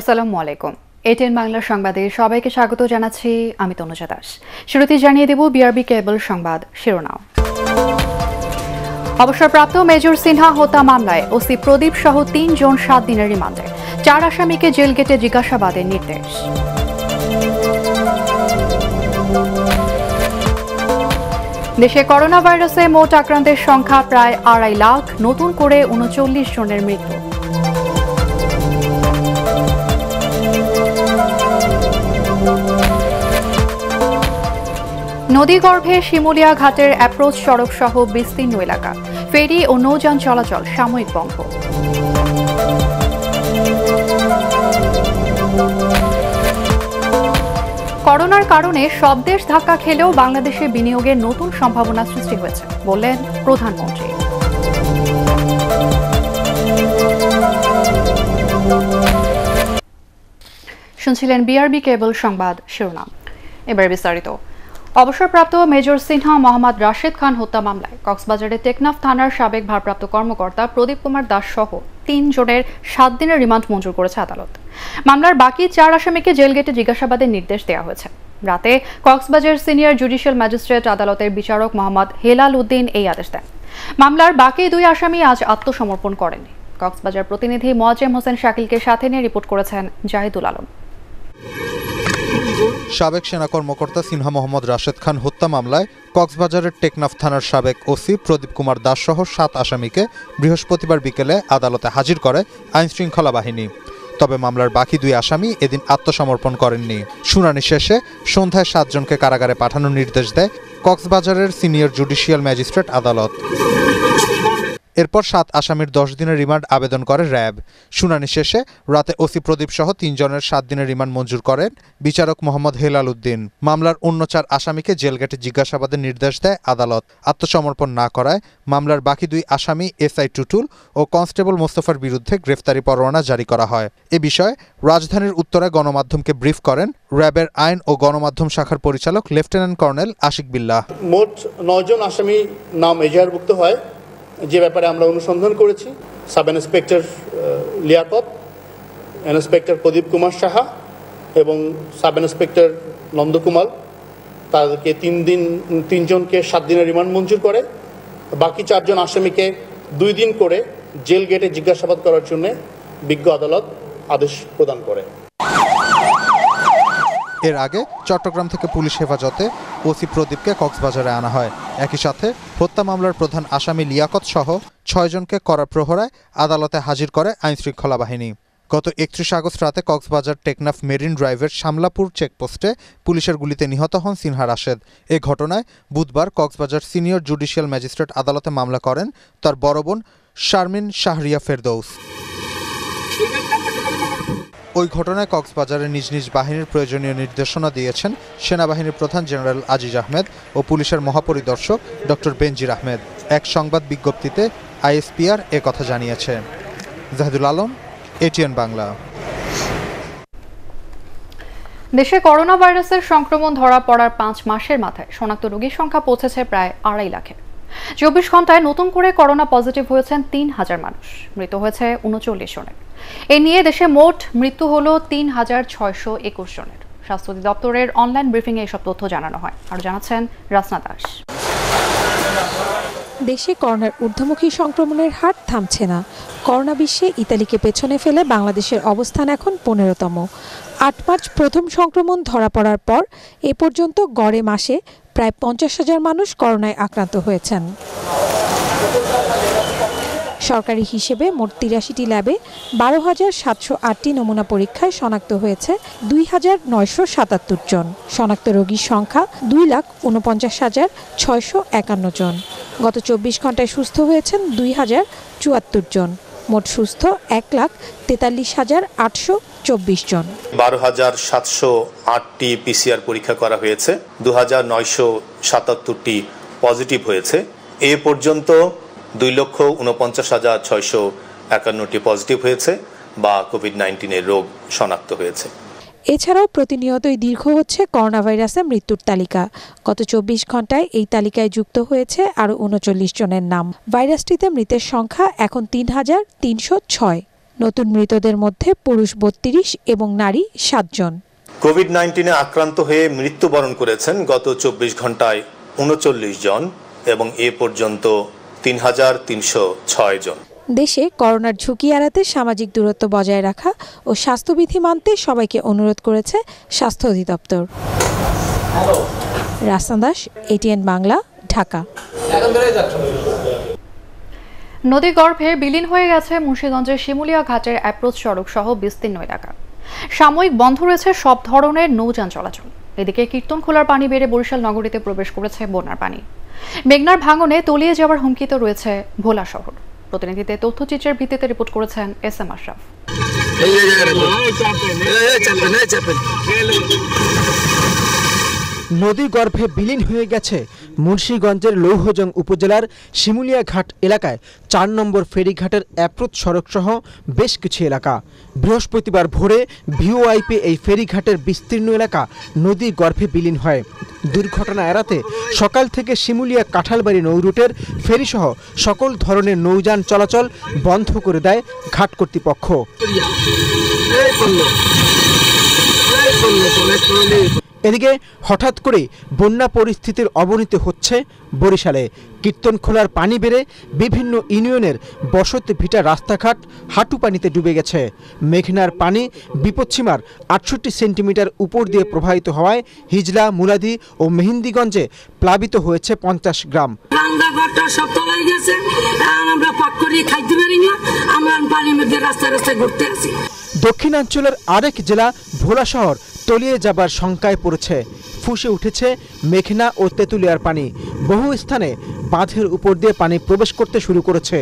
আসসালামু আলাইকুম। এটেন বাংলা সংবাদে সবাইকে স্বাগত জানাচ্ছি আমি তনুজা দাস। শুরুতে জানিয়ে দেব বিআরবি কেবল সংবাদ শিরোনাম। অবসরপ্রাপ্ত মেজর সিনহা হত্যা মামলায় ওসি প্রদীপ সহ তিনজন সাত দিনের রিমান্ডে। চার আসামিকে জেল গেটে জিজ্ঞাসাবাদের নির্দেশ। দেশে করোনা ভাইরাসে মোট আক্রান্তের সংখ্যা প্রায় আড়াই লাখ, নতুন করে উনচল্লিশ জনের মৃত্যু। নদীগর্ভে শিমুলিয়া ঘাটের অ্যাপ্রোচ সড়ক সহ বিস্তীর্ণ এলাকা। ফেরি ও নৌযান চলাচল সাময়িক বন্ধ। করোনার কারণে সব দেশ ধাক্কা খেলেও বাংলাদেশে বিনিয়োগের নতুন সম্ভাবনা সৃষ্টি হয়েছে, বললেন প্রধানমন্ত্রী। শুনছিলেন বিআরবি কেবল সংবাদ শিরোনাম। এবার বিস্তারিত। অবসরপ্রাপ্ত মেজর সিনহা মোহাম্মদ রাশেদ খান হত্যা মামলায় কক্সবাজারের টেকনাফ থানার সাবেক ভারপ্রাপ্ত কর্মকর্তা প্রদীপ কুমার দাস সহ তিন জনের সাত দিনের রিমান্ড মঞ্জুর করেছে আদালত। মামলার বাকি চার আসামিকে জেল গেটে জিজ্ঞাসাবাদের নির্দেশ দেওয়া হয়েছে। রাতে কক্সবাজার সিনিয়র জুডিশিয়াল ম্যাজিস্ট্রেট আদালতের বিচারক মোহাম্মদ হেলাল উদ্দিন এই আদেশ দেন। মামলার বাকি দুই আসামি আজ আত্মসমর্পণ করেনি কক্সবাজার প্রতিনিধি মোয়াজেম হোসেন শাকিলকে সাথে নিয়ে রিপোর্ট করেছেন জাহিদুল আলম। সাবেক সেনা কর্মকর্তা সিনহা মোহাম্মদ রাশেদ খান হত্যা মামলায় কক্সবাজারের টেকনাফ থানার সাবেক ওসি প্রদীপ কুমার দাস সহ সাত আসামিকে বৃহস্পতিবার বিকেলে আদালতে হাজির করে আইনশৃঙ্খলা বাহিনী। তবে মামলার বাকি দুই আসামি এদিন আত্মসমর্পণ করেননি। শুনানি শেষে সন্ধ্যায় সাতজনকে কারাগারে পাঠানোর নির্দেশ দেয় কক্সবাজারের সিনিয়র জুডিশিয়াল ম্যাজিস্ট্রেট আদালত। এরপর সাত আসামির দশ দিনের রিমান্ড আবেদন করে র্যাব। শুনানি শেষে রাতে ওসি প্রদীপ সহ তিনজনের সাত দিনের রিমান্ড মঞ্জুর করেন বিচারক মোহাম্মদ হেলাল উদ্দিন। মামলার অন্য চার আসামিকে জেলগেটে জিজ্ঞাসাবাদের নির্দেশ দেয় আদালত। আত্মসমর্পণ না করায় মামলার বাকি দুই আসামি এসআই টুটুল ও কনস্টেবল মোস্তফার বিরুদ্ধে গ্রেফতারি পরোয়ানা জারি করা হয়। এ বিষয়ে রাজধানীর উত্তরায় গণমাধ্যমকে ব্রিফ করেন র্যাবের আইন ও গণমাধ্যম শাখার পরিচালক লেফটেন্যান্ট কর্নেল আশিক বিল্লাহ। মোট নজন আসামি নাম এজাহারভুক্ত হয়। যে ব্যাপারে আমরা অনুসন্ধান করেছি, sub inspector Liakat, inspector Pradip Kumar Saha এবং সাব ইন্সপেক্টর নন্দকুমার। তাদেরকে তিন দিন, তিনজনকে সাত দিনের রিমান্ড মঞ্জুর করে। বাকি চারজন আসামিকে দুই দিন করে জেল গেটে জিজ্ঞাসাবাদ করার জন্য বিজ্ঞ আদালত আদেশ প্রদান করে। এর আগে চট্টগ্রাম থেকে পুলিশ হেফাজতে ওসি প্রদীপকে কক্সবাজারে আনা হয়। একই সাথে হত্যা মামলার প্রধান আসামি লিয়াকত সহ ছয়জনকে করা প্রহরায় আদালতে হাজির করে আইনশৃঙ্খলা বাহিনী। গত একত্রিশ আগস্ট রাতে কক্সবাজার টেকনাফ মেরিন ড্রাইভের শামলাপুর চেকপোস্টে পুলিশের গুলিতে নিহত হন সিনহা রাশেদ। এ ঘটনায় বুধবার কক্সবাজার সিনিয়র জুডিশিয়াল ম্যাজিস্ট্রেট আদালতে মামলা করেন তার বড় বোন শারমিন শাহরিয়া ফেরদৌস। ওই ঘটনায় কক্সবাজারে নিজ নিজ বাহিনীর প্রয়োজনীয় নির্দেশনা দিয়েছেন সেনাবাহিনীর প্রধান জেনারেল আজিজ আহমেদ ও পুলিশের মহাপরিদর্শক ডক্টর বেনজির আহমেদ। এক সংবাদ বিজ্ঞপ্তিতে আইএসপিআর এ কথা জানিয়েছে। জাহিদুল আলম, এটিএন বাংলা। দেশে করোনা ভাইরাসের সংক্রমণ ধরা পড়ার পাঁচ মাসের মাথায় শনাক্ত রোগীর সংখ্যা পৌঁছেছে প্রায় আড়াই লাখে। চব্বিশ ঘন্টায় নতুন করে করোনা পজিটিভ হয়েছেন তিন হাজার মানুষ। মৃত হয়েছে উনচল্লিশ জনের। এ নিয়ে দেশে মোট মৃত্যু হল তিন হাজার ছয়শো একুশ জনের। স্বাস্থ্য অধিদপ্তরের অনলাইন ব্রিফিংয়ে এসব তথ্য জানানো হয়। আর জানাচ্ছেন রাসনা দাস। দেশে করোনার ঊর্ধ্বমুখী সংক্রমণের হার থামছে না। করোনা বিশ্বে ইতালিকে পেছনে ফেলে বাংলাদেশের অবস্থান এখন পনেরোতম। আট মার্চ প্রথম সংক্রমণ ধরা পড়ার পর এ পর্যন্ত গড়ে মাসে প্রায় পঞ্চাশ হাজার মানুষ করোনায় আক্রান্ত হয়েছেন। সরকারি হিসেবে মোট তিরাশিটি ল্যাবে বারো হাজার সাতশো আটটি নমুনা পরীক্ষায় শনাক্ত হয়েছে দুই হাজার নয়শো সাতাত্তর জন। শনাক্ত রোগীর সংখ্যা দুই লাখ উনপঞ্চাশ হাজার ছয়শো একান্ন জন। গত চব্বিশ ঘন্টায় সুস্থ হয়েছেন দুই হাজার চুয়াত্তর জন। মোট সুস্থ এক লাখ তেতাল্লিশ হাজার আটশো চব্বিশ জন। বারো হাজার সাতশো আটটি পিসিআর পরীক্ষা করা হয়েছে, দু হাজার নয়শো সাতাত্তরটি পজিটিভ হয়েছে। এ পর্যন্ত দুই লক্ষ উনপঞ্চাশ হাজার ছয়শো একান্নটি পজিটিভ হয়েছে বা কোভিড নাইন্টিনের রোগ শনাক্ত হয়েছে। এছাড়াও প্রতিনিয়তই দীর্ঘ হচ্ছে করোনা ভাইরাসে মৃত্যুর তালিকা। গত চব্বিশ ঘন্টায় এই তালিকায় যুক্ত হয়েছে আরও উনচল্লিশ জনের নাম। ভাইরাসটিতে মৃতের সংখ্যা এখন তিন হাজার তিনশো ছয়। নতুন মৃতদের মধ্যে পুরুষ বত্রিশ এবং নারী সাতজন কোভিড নাইন্টিনে আক্রান্ত হয়ে মৃত্যুবরণ করেছেন গত চব্বিশ ঘন্টায় উনচল্লিশ জন এবং এ পর্যন্ত তিন হাজার তিনশো ছয় জন। দেশে করোনার ঝুঁকি এড়াতে সামাজিক দূরত্ব বজায় রাখা ও স্বাস্থ্যবিধি মানতে সবাইকে অনুরোধ করেছে স্বাস্থ্য অধিদপ্তর। রাসনা দাস, এটিএন বাংলা, ঢাকা। নদী গর্ভে বিলীন হয়ে গেছে মুন্সিগঞ্জের শিমুলিয়া ঘাটের অ্যাপ্রোচ সড়ক সহ বিস্তীর্ণ এলাকা। সাময়িক বন্ধ রয়েছে সব ধরনের নৌযান চলাচল। এদিকে কীর্তনখোলার পানি বেড়ে বরিশাল নগরীতে প্রবেশ করেছে বন্যার পানি। মেঘনার ভাঙনে তলিয়ে যাওয়ার হুমকিতে রয়েছে ভোলা শহর। প্রতিনিধিতে তথ্যচিত্রের ভিত্তিতে রিপোর্ট করেছেন এস এম আশরাফ। নদী গর্ভে বিলীন হয়ে গেছে। মুন্সীগঞ্জের লৌহজং উপজেলার শিমুলিয়া ঘাট এলাকায় চার নম্বর ফেরিঘাটের অ্যাপ্রোচ সড়ক সহ বেশ কিছু এলাকা বৃহস্পতিবার ভোরে ভিওআইপি এই ফেরিঘাটের বিস্তীর্ণ এলাকা নদীর গর্ভে বিলীন হয় দুর্ঘটনা এড়াতে সকাল থেকে শিমুলিয়া কাঁঠালবাড়ি নৌরুটের ফেরিসহ সকল ধরনের নৌযান চলাচল বন্ধ করে দেয় ঘাট কর্তৃপক্ষ এদিকে হঠাৎ করে বন্যা পরিস্থিতির অবনতি হচ্ছে বরিশালে। কীর্তনখোলার পানি বেড়ে বিভিন্ন ইউনিয়নের বসতি ভিটা রাস্তাঘাট হাঁটু পানিতে ডুবে গেছে। মেঘনার পানি বিপদসীমার আটষট্টি সেন্টিমিটার উপর দিয়ে প্রবাহিত হওয়ায় হিজলা মুলাদি ও মেহেন্দিগঞ্জে প্লাবিত হয়েছে পঞ্চাশ গ্রাম। দক্ষিণাঞ্চলের আরেক জেলা ভোলা শহর তলিয়ে যাবার শঙ্কায় পড়েছে ফুসে উঠেছে মেঘনা ও তেঁতুলিয়ার পানি। বহু স্থানে বাঁধের উপর দিয়ে পানি প্রবেশ করতে শুরু করেছে।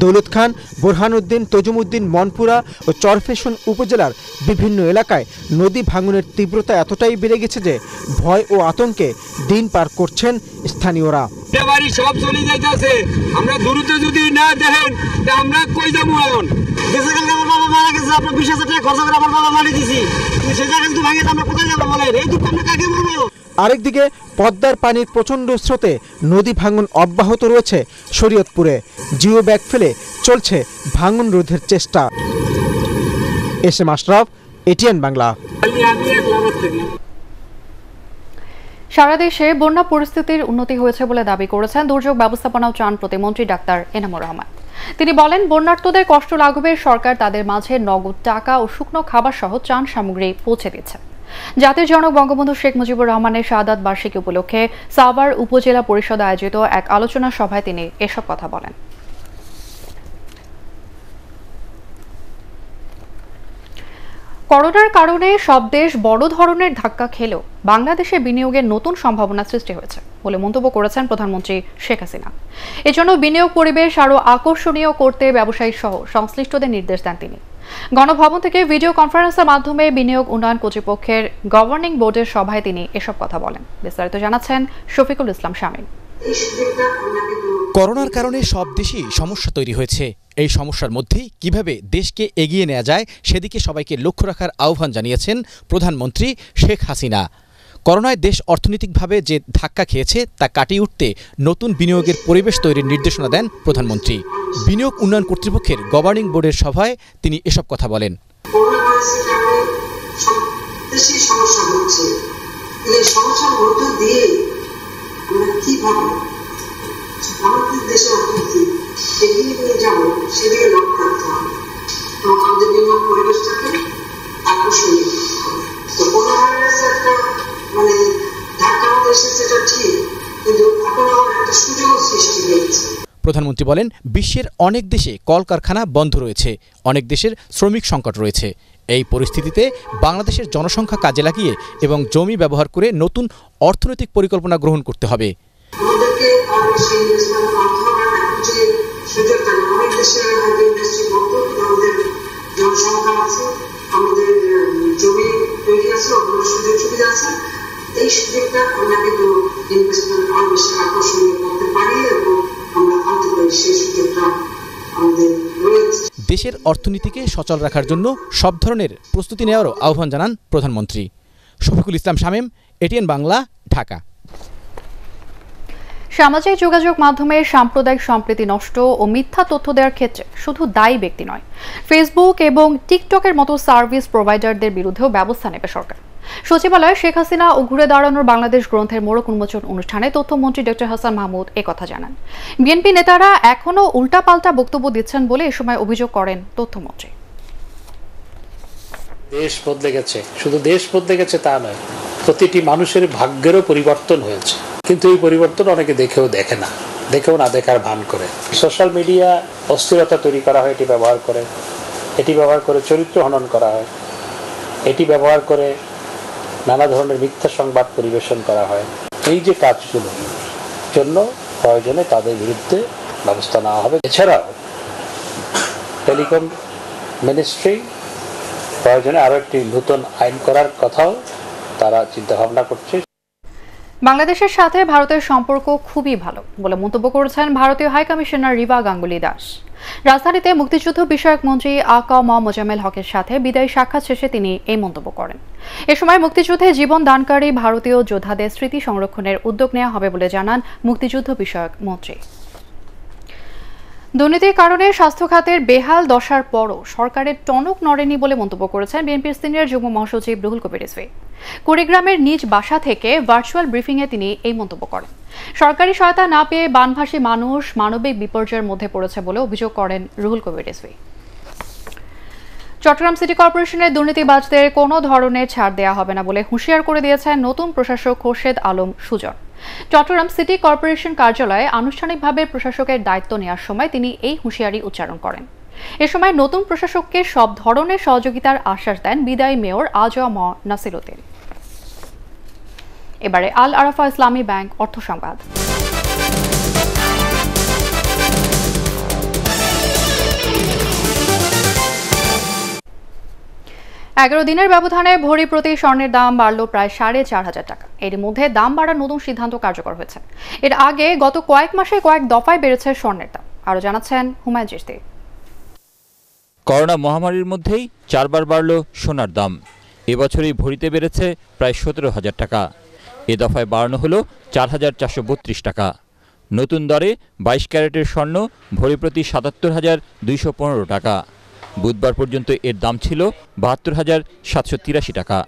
দৌলত খান বোরহানুদ্দিন তজুমুদ্দিন মনপুরা ও চরফেশন উপজেলার বিভিন্ন এলাকায় নদী ভাঙনের তীব্রতা এতটাই বেড়ে গেছে যে ভয় ও আতঙ্কে দিন পার করছেন স্থানীয়রা। বাড়ি সব চলে যাইতেছে। আমরা দ্রুত যদি না দেখেন তা আমরা কই যাব এখন? গেছে কালকে আমার বাবা মারা গেছে আপনার বিশ হাজার টাকা খরচ করে আমার বাবা মারি দিছি। সে জায়গায় যদি ভাঙে আমরা কোথায় যাব বলেন? এই দুঃখ আমরা কাকে বলব? আরেকদিকে পদ্মার পানির প্রচণ্ড স্রোতে নদী ভাঙন অব্যাহত রয়েছে শরীয়তপুরে। জিও ব্যাগ ফেলে চলছে ভাঙন রোধের চেষ্টা। S M Ashraf, ATN Bangla. সারা দেশে বন্যা পরিস্থিতির উন্নতি হয়েছে বলে দাবি করেছেন দুর্যোগ ব্যবস্থাপনা ও ত্রাণ প্রতিমন্ত্রী ডাক্তার এনামুর রহমান। তিনি বলেন বন্যার্থদের কষ্ট লাঘবে সরকার তাদের মাঝে নগদ টাকা ও শুকনো খাবার সহ ত্রাণ সামগ্রী পৌঁছে দিচ্ছে। জাতির জনক বঙ্গবন্ধু শেখ মুজিবুর রহমানের শাহাদাত বার্ষিকী উপলক্ষে সাভার উপজেলা পরিষদ আয়োজিত এক আলোচনা সভায় তিনি এসব কথা বলেন। করোনার কারণে সব দেশ বড় ধরনের ধাক্কা খেলেও বাংলাদেশে বিনিয়োগের নতুন সম্ভাবনা সৃষ্টি হয়েছে বলে মন্তব্য করেছেন প্রধানমন্ত্রী শেখ হাসিনা। এজন্য বিনিয়োগ পরিবেশ আরও আকর্ষণীয় করতে ব্যবসায়ী সহ সংশ্লিষ্টদের নির্দেশ দেন তিনি। গণভবন থেকে ভিডিও কনফারেন্সের মাধ্যমে বিনিয়োগ উন্নয়ন কর্তৃপক্ষের গভর্নিং বোর্ডের সভায় তিনি এসব কথা বলেন। বিস্তারিত জানাচ্ছেন শফিকুল ইসলাম শামীম। করোনার কারণে সব দেশেই সমস্যা তৈরি হয়েছে। এই সমস্যার মধ্যেই কীভাবে দেশকে এগিয়ে নেওয়া যায় সেদিকে সবাইকে লক্ষ্য রাখার আহ্বান জানিয়েছেন প্রধানমন্ত্রী শেখ হাসিনা। করোনায় দেশ অর্থনৈতিকভাবে যে ধাক্কা খেয়েছে তা কাটিয়ে উঠতে নতুন বিনিয়োগের পরিবেশ তৈরির নির্দেশনা দেন প্রধানমন্ত্রী। বিনিয়োগ উন্নয়ন কর্তৃপক্ষের গভর্নিং বোর্ডের সভায় তিনি এসব কথা বলেন। আমাদের বিনিয়োগ পরিবেশটাকে আকর্ষণীয় করতে হবে তো আমাদের ঠিক কিন্তু এখন আমার একটা সুযোগ সৃষ্টি হয়েছে। প্রধানমন্ত্রী বলেন বিশ্বের অনেক দেশে কলকারখানা বন্ধ রয়েছে অনেক দেশের শ্রমিক সংকট রয়েছে। এই পরিস্থিতিতে বাংলাদেশের জনসংখ্যা কাজে লাগিয়ে এবং জমি ব্যবহার করে নতুন অর্থনৈতিক পরিকল্পনা গ্রহণ করতে হবে। আমাদের জনসংখ্যা আছে আমাদের জমি তৈরি আছে সুযোগ সুবিধা আছে এই সুযোগটা আমরা কিন্তু ইনভেস্টমেন্ট আরও বেশি আকর্ষণীয় করতে পারি এবং আমরা আনতে পারি সেই সুযোগটা আমাদের রয়েছে। দেশের অর্থনীতিকে সচল রাখার জন্য সব ধরনের প্রস্তুতি নেওয়ারও আহ্বান জানান প্রধানমন্ত্রী। শফিকুল ইসলাম শামীম এটিএন বাংলা ঢাকা। সামাজিক যোগাযোগ মাধ্যমে সাম্প্রদায়িক সম্প্রীতি নষ্ট ও মিথ্যা তথ্য দেওয়ার ক্ষেত্রে শুধু দায়ী ব্যক্তি নয়। ফেসবুক এবং টিকটকের মতো সার্ভিস প্রোভাইডারদের বিরুদ্ধেও ব্যবস্থা নেবে সরকার। সচিবালয়ে শেখ হাসিনা ও ঘুরে দাঁড়ানোর বাংলাদেশ গ্রন্থের মোড়ক উন্মোচন অনুষ্ঠানে তথ্যমন্ত্রী ডক্টর হাসান মাহমুদ একথা জানান। বিএনপি নেতারা এখনও উল্টাপাল্টা বক্তব্য দিচ্ছেন বলে এ সময় অভিযোগ করেন তথ্যমন্ত্রী। দেশ বদলে গেছে। শুধু দেশ বদলে গেছে তা নয়, প্রতিটি মানুষের ভাগ্যেরও পরিবর্তন হয়েছে। কিন্তু এই পরিবর্তন অনেকে দেখেও দেখে না, দেখেও না দেখার ভান করে। সোশ্যাল মিডিয়া অস্থিরতা তৈরি করা হয়, এটি ব্যবহার করে। এটি ব্যবহার করে চরিত্র হনন করা হয়। এটি ব্যবহার করে নানা ধরনের মিথ্যা সংবাদ পরিবেশন করা হয়। এই যে কাজগুলো জন্য প্রয়োজনে তাদের বিরুদ্ধে ব্যবস্থা নেওয়া হবে। এছাড়াও, টেলিকম মিনিস্ট্রি প্রয়োজনে আরও একটি নতুন আইন করার কথাও তারা চিন্তা ভাবনা করছে। বাংলাদেশের সাথে ভারতের সম্পর্ক খুবই ভালো বলে মন্তব্য করেছেন ভারতীয় হাই কমিশনার রিবা গাঙ্গুলি দাস। রাজধানীতে মুক্তিযুদ্ধ বিষয়ক মন্ত্রী আকা ম মোজামেল হকের সাথে বিদায়ী সাক্ষাৎ শেষে তিনি এই মন্তব্য করেন। এ সময় মুক্তিযুদ্ধে জীবন দানকারী ভারতীয় যোদ্ধাদের স্মৃতি সংরক্ষণের উদ্যোগ নেওয়া হবে বলে জানান মুক্তিযুদ্ধ বিষয়ক মন্ত্রী। দুর্নীতির কারণে স্বাস্থ্য খাতের বেহাল দশার পরও সরকারের টনক নড়েনি বলে মন্তব্য করেছেন বিএনপির সিনিয়র যুগ্ম মহাসচিব রুহুল কবির রিজভী কুড়িগ্রামের নিজ বাসা থেকে ভার্চুয়াল ব্রিফিংয়ে তিনি এই মন্তব্য করেন। সরকারি সহায়তা না পেয়ে বানভাসী মানুষ মানবিক বিপর্যয়ের মধ্যে পড়েছে বলে অভিযোগ করেন রুহুল কবির রিজভী চট্টগ্রাম সিটি কর্পোরেশনের দুর্নীতিবাজদের কোনো ধরনের ছাড় দেওয়া হবে না বলে হুঁশিয়ার করে দিয়েছেন নতুন প্রশাসক খোরশেদ আলম সুজন। চট্টগ্রাম সিটি কর্পোরেশন কার্যালয়ে আনুষ্ঠানিকভাবে প্রশাসকের দায়িত্ব নেওয়ার সময় তিনি এই হুঁশিয়ারি উচ্চারণ করেন। এ সময় নতুন প্রশাসককে সব ধরনের সহযোগিতার আশ্বাস দেন বিদায়ী মেয়র আজম নাসিরুদ্দিন। এবারে আল আরাফা ইসলামী ব্যাংক অর্থ সংবাদ। এগারো দিনের ব্যবধানে ভরি প্রতি স্বর্ণের দাম বাড়ল প্রায় সাড়ে চার হাজার টাকা। এর মধ্যে দাম বাড়ার নতুন সিদ্ধান্ত কার্যকর হয়েছে। এর আগে গত কয়েক মাসে কয়েক দফায় বেড়েছে স্বর্ণের দাম। আরও জানাচ্ছেন হুমায়ুন চিস্তি করোনা মহামারীর মধ্যেই চারবার বাড়ল সোনার দাম। এবছরই ভরিতে বেড়েছে প্রায় সতেরো হাজার টাকা। এ দফায় বাড়ানো হলো চার হাজার চারশো বত্রিশ টাকা। নতুন দরে বাইশ ক্যারেটের স্বর্ণ ভরি প্রতি সাতাত্তর হাজার দুইশো পনেরো টাকা। বুধবার পর্যন্ত এর দাম ছিল বাহাত্তর হাজার সাতশো তিরাশি টাকা।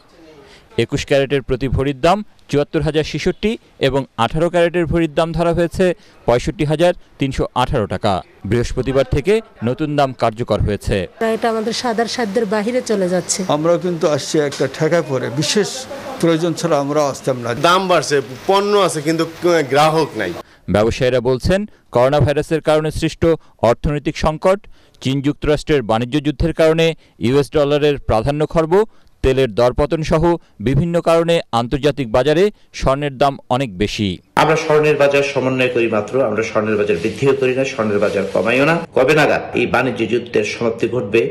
একুশ ক্যারেটের প্রতি ভরির দাম চুয়াত্তর হাজার ছেষট্টি এবং আঠারো ক্যারেটের ভরির দাম ধরা হয়েছে পঁয়ষট্টি হাজার তিনশো আঠারো টাকা। বৃহস্পতিবার থেকে নতুন দাম কার্যকর হয়েছে। এটা আমাদের সাদার সাধ্যের বাহিরে চলে যাচ্ছে। আমরাও কিন্তু আসছি একটা ঠেকা পরে বিশেষ প্রয়োজন ছাড়া আমরা আসতাম না। দাম বাড়ছে পণ্য আছে কিন্তু গ্রাহক নাই। ব্যবসায়ীরা বলছেন করোনা ভাইরাসের কারণে সৃষ্ট অর্থনৈতিক সংকট চীন যুক্তরাষ্ট্রের বাণিজ্য যুদ্ধের কারণে ইউএস ডলারের প্রাধান্য খর্ব তেলের দরপতন সহ বিভিন্ন কারণে আন্তর্জাতিক বাজারে স্বর্ণের দাম অনেক বেশি। আমরা স্বর্ণের বাজার সমন্বয় করি মাত্র আমরা স্বর্ণের বাজার বৃদ্ধিও করি না স্বর্ণের বাজার কমাইও না। কবে নাগাদ এই বাণিজ্য যুদ্ধের সমাপ্তি ঘটবে?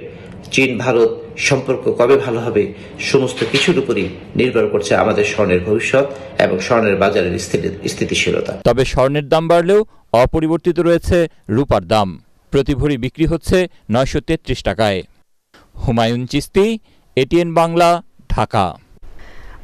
চীন ভারত সম্পর্ক কবে ভালো হবে? সমস্ত কিছুর উপরই নির্ভর করছে আমাদের স্বর্ণের ভবিষ্যৎ এবং স্বর্ণের বাজারের স্থিতিশীলতা। তবে স্বর্ণের দাম বাড়লেও অপরিবর্তিত রয়েছে রূপার দাম। প্রতি ভরি বিক্রি হচ্ছে নয়শো তেত্রিশ টাকায়। হুমায়ুন চিস্তি এটিএন বাংলা, ঢাকা।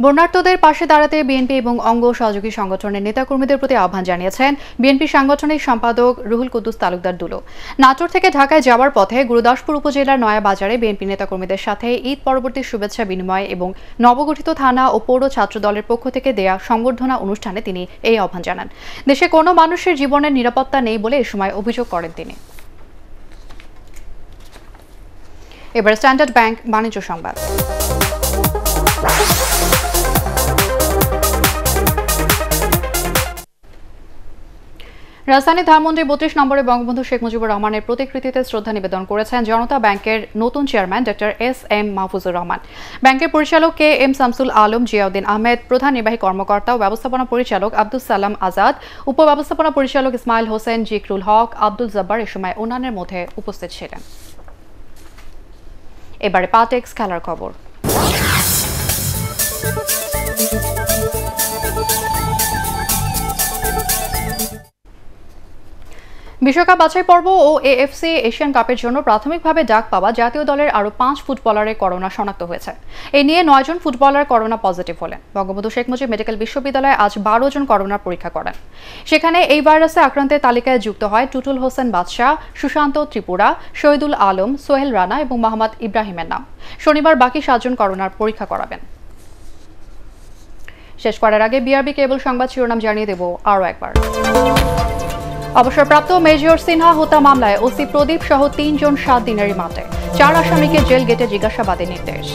বন্যার্তদের পাশে দাঁড়াতে বিএনপি এবং অঙ্গ সহযোগী সংগঠনের নেতাকর্মীদের প্রতি আহ্বান জানিয়েছেন বিএনপি সাংগঠনিক সম্পাদক রুহুল কুদ্দুস তালুকদার দুলো। নাটোর থেকে ঢাকায় যাওয়ার পথে গুরুদাসপুর উপজেলার নয়া বাজারে বিএনপি নেতাকর্মীদের সাথে ঈদ পরবর্তী শুভেচ্ছা বিনিময় এবং নবগঠিত থানা ও পৌর ছাত্র দলের পক্ষ থেকে দেয়া সংবর্ধনা অনুষ্ঠানে তিনি এই আহ্বান জানান। দেশে কোনো মানুষের জীবনের নিরাপত্তা নেই বলে এ সময় অভিযোগ করেন তিনি। এবার স্ট্যান্ডার্ড ব্যাংক বাণিজ্য সংবাদ। রাজধানী ধানমন্ডি বত্রিশ নম্বরে বঙ্গবন্ধু শেখ মুজিবুর রহমানের প্রতিকৃতিতে শ্রদ্ধা নিবেদন করেছেন জনতা ব্যাংকের নতুন chairman doctor S M Mahfuzur Rahman. ব্যাংকের পরিচালক কে এম শামসুল আলম জিয়াউদ্দিন আহমেদ, প্রধান নির্বাহী কর্মকর্তা ও ব্যবস্থাপনা পরিচালক আব্দুল সালাম আজাদ, উপব্যবস্থাপনা পরিচালক ইসমাইল হোসেন, জিকরুল হক, আব্দুল জব্বার এ সময় অন্যান্যের মধ্যে উপস্থিত ছিলেন। এবারে পাটেক্স খেলার খবর। বিশ্বকাপ বাছাই পর্ব ও এএফসি এশিয়ান কাপের জন্য প্রাথমিকভাবে ডাক পাওয়া জাতীয় দলের আরও পাঁচ ফুটবলারের করোনা শনাক্ত হয়েছে। এ নিয়ে নয়জন ফুটবলার করোনা পজিটিভ হলেন। বঙ্গবন্ধু শেখ মুজিব মেডিকেল বিশ্ববিদ্যালয়ে আজ বারো জন করোনা পরীক্ষা করেন। সেখানে এই ভাইরাসে আক্রান্তের তালিকায় যুক্ত হয় টুটুল হোসেন বাদশাহ, সুশান্ত ত্রিপুরা, শহীদুল আলম, সোহেল রানা এবং মোহাম্মদ ইব্রাহিমের নাম। শনিবার বাকি সাতজন করোনার পরীক্ষা করাবেন। শেষ করার আগে বিআরবি কেবল সংবাদ শিরোনাম জানিয়ে দেব আরও একবার। অবসরপ্রাপ্ত মেজর সিনহা হত্যা মামলায় ওসি প্রদীপ সহ তিনজন সাত দিনের রিমান্ডে। চার আসামিকে জেল গেটে জিজ্ঞাসাবাদের নির্দেশ।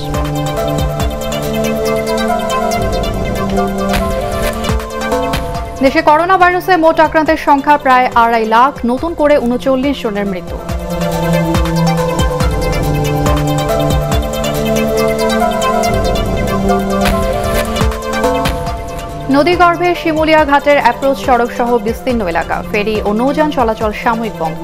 দেশে করোনা ভাইরাসে মোট আক্রান্তের সংখ্যা প্রায় আড়াই লাখ, নতুন করে উনচল্লিশ জনের মৃত্যু। নদীগর্ভে শিমুলিয়া ঘাটের অ্যাপ্রোচ সড়ক সহ বিস্তীর্ণ এলাকা। ফেরি ও নৌযান চলাচল সাময়িক বন্ধ।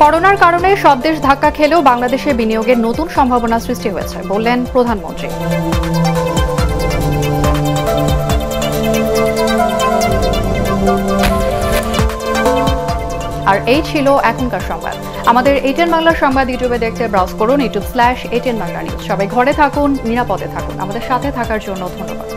করোনার কারণে সব দেশ ধাক্কা খেলেও বাংলাদেশে বিনিয়োগের নতুন সম্ভাবনা সৃষ্টি হয়েছে, বললেন প্রধানমন্ত্রী। আর এই ছিল এখনকার সংবাদ। আমাদের এটিএন বাংলা সংবাদ ইউটিউবে দেখতে ব্রাউজ করুন YouTube slash ATN Bangla news সবাই ঘরে থাকুন, নিরাপদে থাকুন। আমাদের সাথে থাকার জন্য ধন্যবাদ।